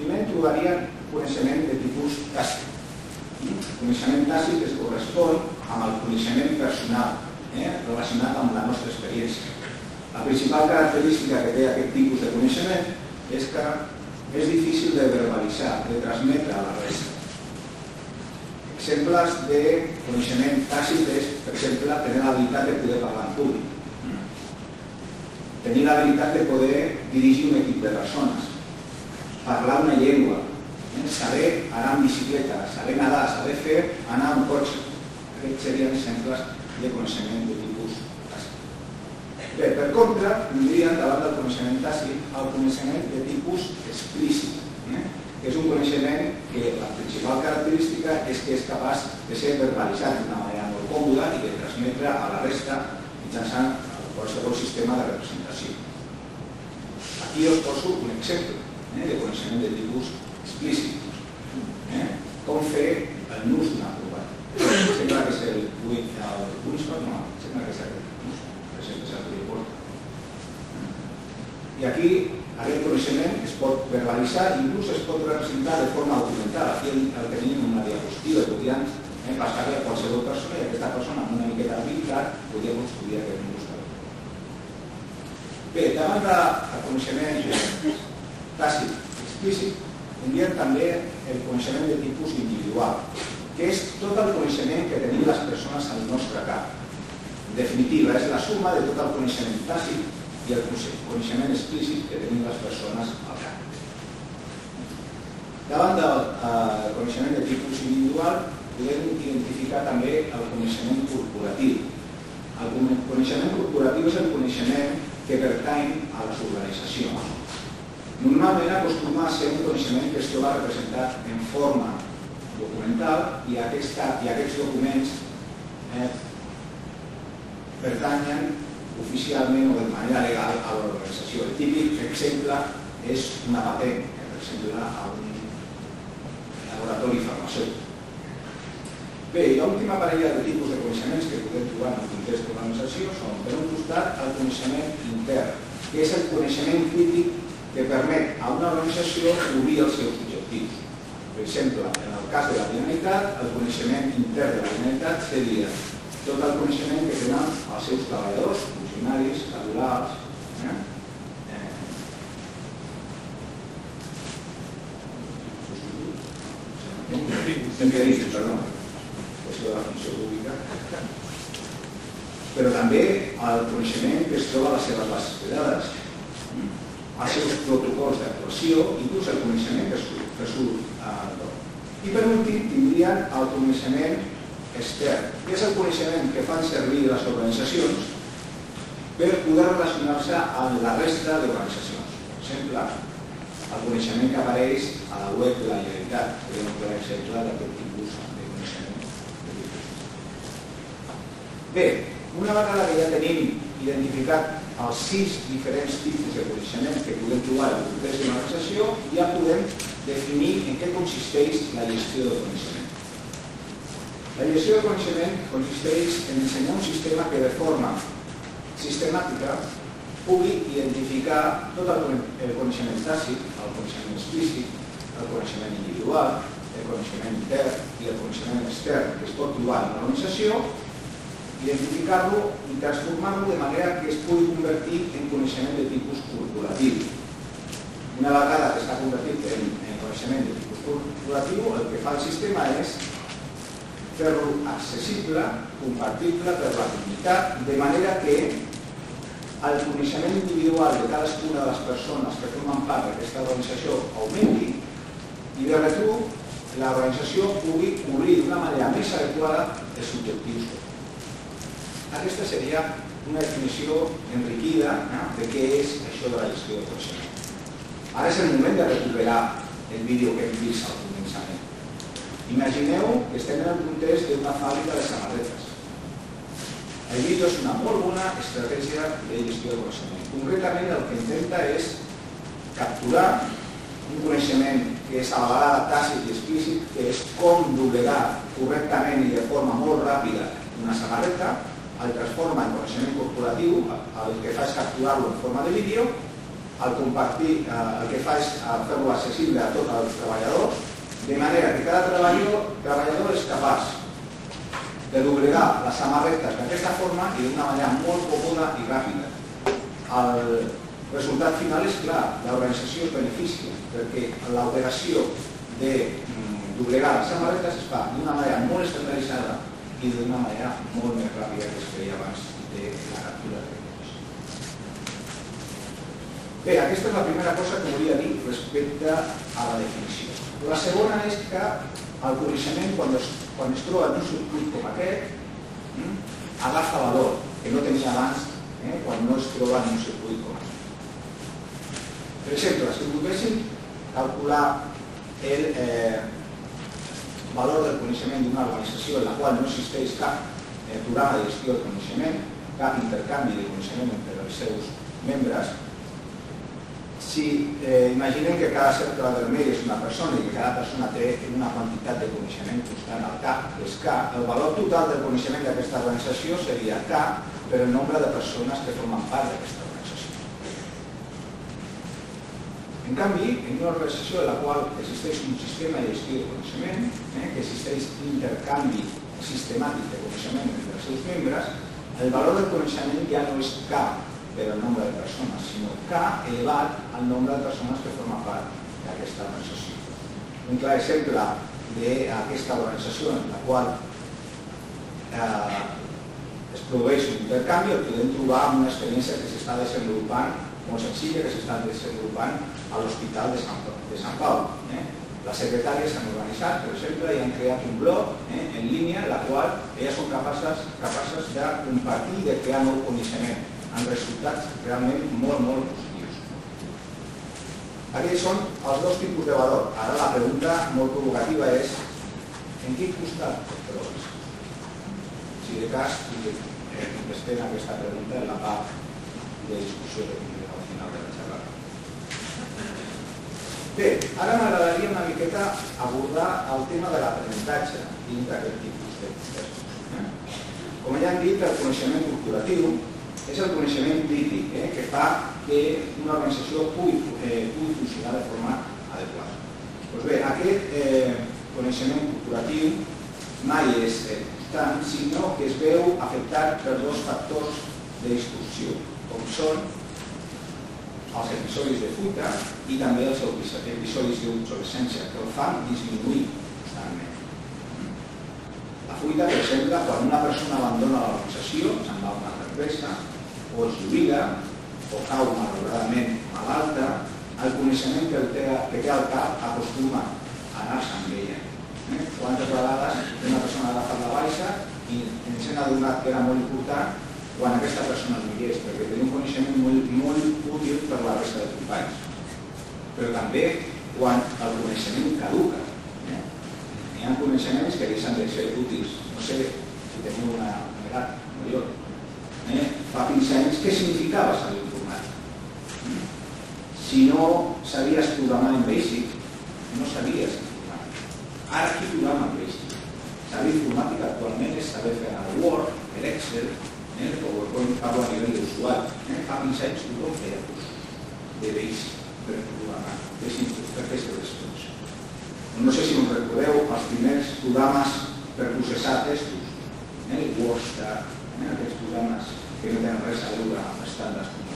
Primer trobaríem coneixement de tipus tàcit. El coneixement tàcit es correspon amb el coneixement personal, eh, relacionat amb la nostra experiència. La principal característica que té aquest tipus de coneixement és que és difícil de verbalitzar, de transmetre a la resta. Exemples de coneixement tàcit és, per exemple, tenir l'habilitat de poder parlar en públic, tenir l'habilitat de poder dirigir un equip de persones, parlar una llengua, eh? saber anar amb bicicleta, saber nedar, saber fer anar amb cotxe. Aquests serien exemples de coneixement de tipus tàcit. Bé, per contra, tindríem davant del coneixement tàcit el coneixement de tipus explícit. Eh? És un coneixement que la principal característica és que és capaç de ser verbalitzat d'una manera molt còmoda i de transmetre a la resta mitjançant qualsevol sistema de representació. Aquí us poso un exemple eh, de coneixement de tipus explícit. Eh? Com fer el nus d'una prova. Sembla que és el, Winston, no, sembla que és el nus, exemple, és el que porta. I aquí aquest coneixement es pot verbalitzar i inclús es pot representar de forma documental. Aquí el, tenim una diapositiva, podríem eh, passar-li a qualsevol persona i aquesta persona amb una miqueta d'habilitat podria construir aquest nus. Bé, davant del coneixement tàcit explícit, tindríem també el coneixement de tipus individual, que és tot el coneixement que tenim les persones al nostre cap. En definitiva, és la suma de tot el coneixement tàcit i el coneixement explícit que tenim les persones al cap. Davant del eh, coneixement de tipus individual, podem identificar també el coneixement corporatiu. El coneixement corporatiu és el coneixement que pertany a les organitzacions. Normalment acostuma a ser un coneixement que es troba representat en forma documental i, aquesta, i aquests documents eh, pertanyen oficialment o de manera legal a l'organització. El típic exemple és una patent que representa a un laboratori farmacèutic. Bé, i l'última parella de tipus de coneixements que podem trobar en el context de l'organització són, per un costat, el coneixement intern, que és el coneixement crític que permet a una organització cobrir els seus objectius. Per exemple, en el cas de la Generalitat, el coneixement intern de la Generalitat seria tot el coneixement que tenen els seus treballadors, funcionaris, laborals, eh? eh perdó de la funció pública, però també el coneixement que es troba a les seves bases de dades, els seus protocols d'actuació, inclús el coneixement que surt, que surt a I per últim tindrien el coneixement extern, que és el coneixement que fan servir les organitzacions per poder relacionar-se amb la resta d'organitzacions. Per exemple, el coneixement que apareix a la web de la Generalitat, podem un exemple d'aquest tipus Bé, una vegada que ja tenim identificat els sis diferents tipus de coneixement que podem trobar en el context d'una organització, ja podem definir en què consisteix la gestió del coneixement. La gestió del coneixement consisteix en ensenyar un sistema que de forma sistemàtica pugui identificar tot el coneixement tàcit, el coneixement explícit, el coneixement individual, el coneixement intern i el coneixement extern que es pot trobar en l'organització identificar-lo i transformar-lo de manera que es pugui convertir en coneixement de tipus corporatiu. Una vegada que s'ha convertit en, en coneixement de tipus corporatiu, el que fa el sistema és fer-lo accessible, compartible per la comunitat, de manera que el coneixement individual de cadascuna de les persones que formen part d'aquesta organització augmenti i de retruc l'organització pugui cobrir d'una manera més adequada els objectius aquesta seria una definició enriquida eh, de què és això de la gestió del coneixement. Ara és el moment de recuperar el vídeo que hem vist al començament. Imagineu que estem en el context d'una fàbrica de samarretes. El vídeo és una molt bona estratègia de gestió del coneixement. Concretament el que intenta és capturar un coneixement que és a la vegada tàcit i explícit, que és com doblegar correctament i de forma molt ràpida una samarreta el transforma en coneixement corporatiu, el que fa és capturar-lo en forma de vídeo el compartir, eh, el que fa és fer-lo accessible a tots els treballadors, de manera que cada treballador, treballador és capaç de doblegar les samarretes d'aquesta forma i d'una manera molt còmoda i ràpida. El resultat final és clar, l'organització es beneficia, perquè l'operació de mm, doblegar les samarretes es fa d'una manera molt estandarditzada i d'una manera molt més ràpida que es feia abans de la captura de Bé, aquesta és la primera cosa que volia dir respecte a la definició. La segona és que el coneixement, quan es, quan es troba en un circuit com aquest, hm, agafa valor, que no tenia abans eh, quan no es troba en un circuit com aquest. Per exemple, si volguéssim calcular el eh, valor del coneixement d'una organització en la qual no existeix cap eh, programa de gestió del coneixement, cap intercanvi de coneixement entre els seus membres, si eh, imaginem que cada cercle vermell és una persona i que cada persona té una quantitat de coneixement constant al cap, que és K, el valor total del coneixement d'aquesta organització seria K per el nombre de persones que formen part d'aquesta organització. En canvi, en una organització en la qual existeix un sistema de gestió de coneixement, eh, que existeix intercanvi sistemàtic de coneixement entre els seus membres, el valor del coneixement ja no és K per el nombre de persones, sinó K elevat al nombre de persones que formen part d'aquesta organització. Un clar exemple d'aquesta organització en la qual eh, es produeix un intercanvi el podem trobar en una experiència que s'està desenvolupant molt senzilla que s'està desenvolupant a l'Hospital de, Sant, de Pau. Eh? Les secretàries s'han organitzat, per exemple, i han creat un blog eh, en línia en la qual elles són capaces, capaces de compartir i de crear nou coneixement amb resultats realment molt, molt positius. Aquests són els dos tipus de valor. Ara la pregunta molt provocativa és en quin costat et trobes? Si de cas, eh, contestem aquesta pregunta en la part de discussió al de la Bé, ara m'agradaria una miqueta abordar el tema de l'aprenentatge dins d'aquest tipus de processos. Com ja hem dit, el coneixement corporatiu és el coneixement crític eh, que fa que una organització pugui, eh, pugui funcionar de forma adequada. Doncs bé, aquest eh, coneixement corporatiu mai és eh, constant, sinó que es veu afectat per dos factors de com són els episodis de fuita i també els episodis d'obsolescència, que el fan disminuir constantment. La fuita, per exemple, quan una persona abandona l'organització, se'n va a una empresa, o es jubila o cau malauradament malalta, el coneixement que, té, que té al cap acostuma a anar-se amb ella. Eh? Quantes vegades una persona ha agafat la baixa i ens hem adonat que era molt important quan aquesta persona no hi és, perquè tenia un coneixement molt, molt útil per la resta de companys. Però també quan el coneixement caduca. Eh? Hi ha coneixements que deixen de ser útils. No sé si teniu una edat major eh, fa 15 anys, què significava saber informàtic? Si no sabies programar en Basic, no sabies informàtic. Ara qui programa en Basic? Saber informàtica actualment és saber fer el Word, l'Excel, parlo a nivell d'usuari. Eh? Fa 15 anys tothom feia cursos de Basic per programar. Basic per fer aquestes No sé si us recordeu els primers programes per processar textos, eh? Wordstar, eh? aquests programes que no tenen res a veure amb estàndards com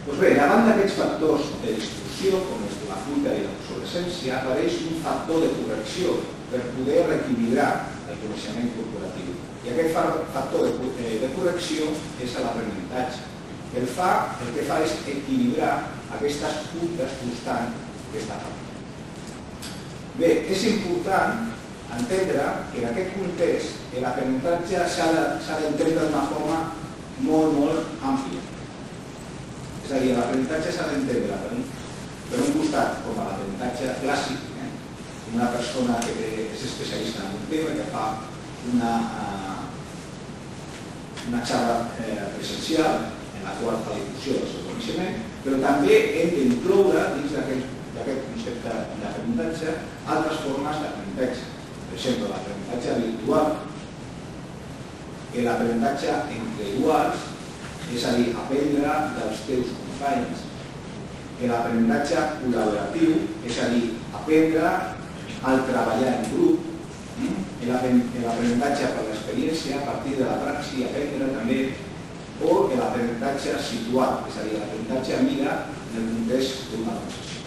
Doncs bé, davant d'aquests factors de distorsió, com és la fuita i l'obsolescència, apareix un factor de correcció per poder reequilibrar el coneixement corporatiu. I aquest factor de, eh, de correcció és l'aprenentatge. El, fa, el que fa és equilibrar aquestes puntes constants que està fent. Bé, és important entendre que en aquest context l'aprenentatge s'ha d'entendre d'una forma molt, molt àmplia. És a dir, l'aprenentatge s'ha d'entendre per, un, per un costat com l'aprenentatge clàssic? Una persona que és especialista en un tema, que fa una, uh, una xarra eh, presencial en la qual fa difusió del seu coneixement, però també hem d'incloure dins d'aquest concepte d'aprenentatge altres formes d'aprenentatge. Per exemple, l'aprenentatge virtual, l'aprenentatge entre iguals, és a dir, aprendre dels teus companys, l'aprenentatge col·laboratiu, és a dir, aprendre al treballar en grup, mm? l'aprenentatge per l'experiència, a partir de la praxi, aprendre també, o l'aprenentatge situat, és a dir, l'aprenentatge a mida el context d'una organització.